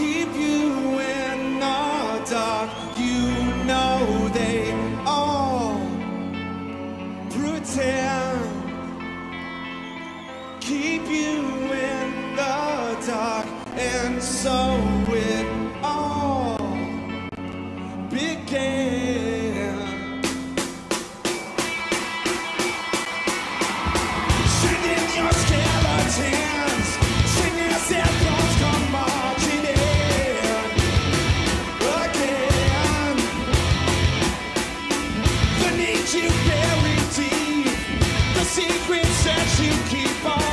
keep you in the dark. You know they all pretend. Keep you in the dark, and so will. You keep on.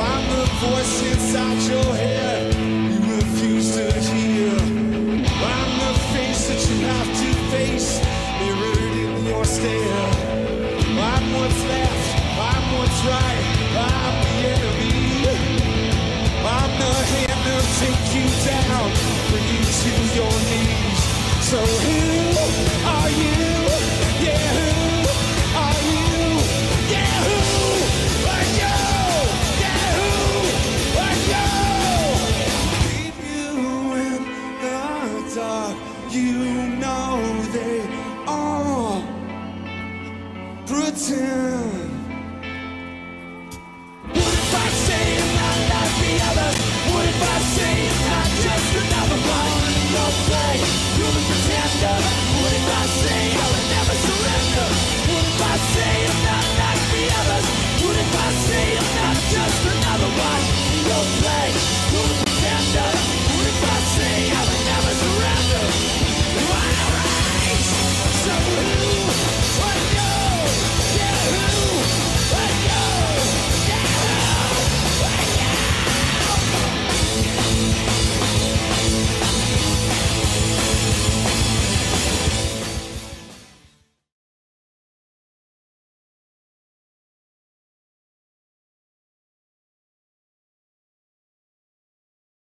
I'm the voice inside your head you refuse to hear. I'm the face that you have to face, mirrored in your stare. I'm what's left, I'm what's right.